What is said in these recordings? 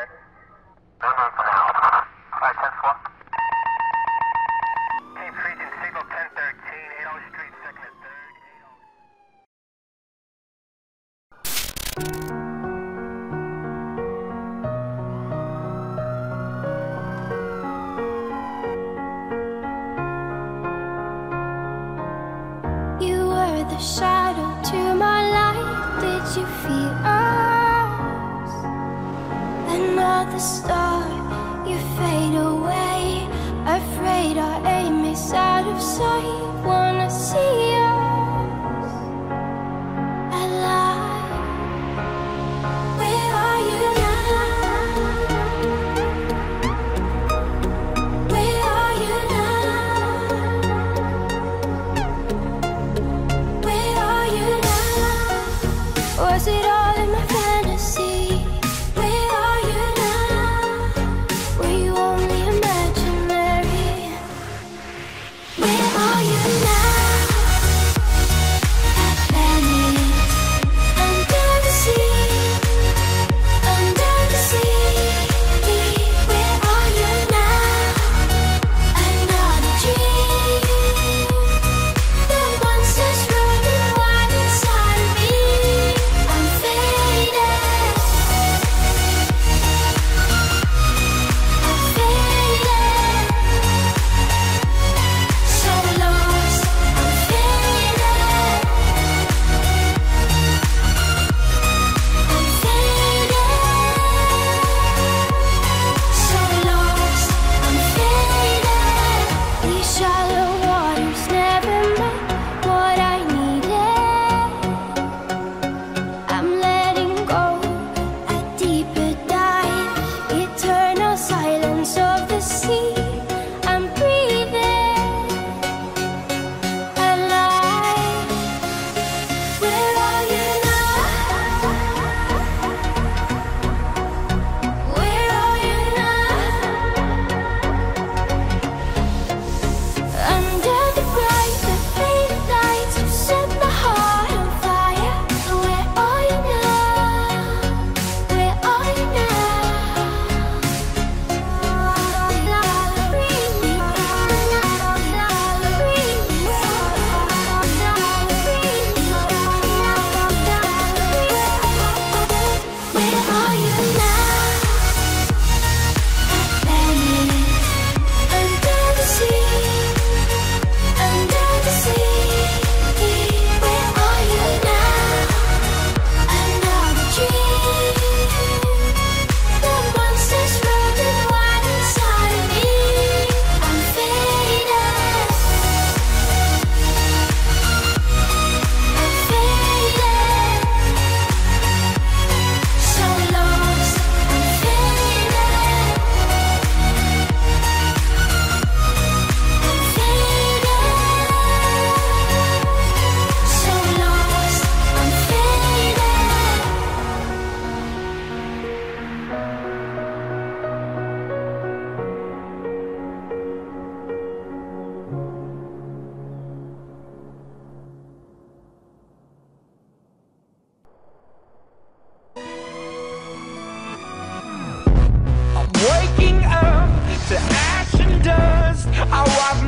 Okay. Good one for. All right, 10 4. stars.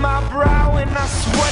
my brow and I sweat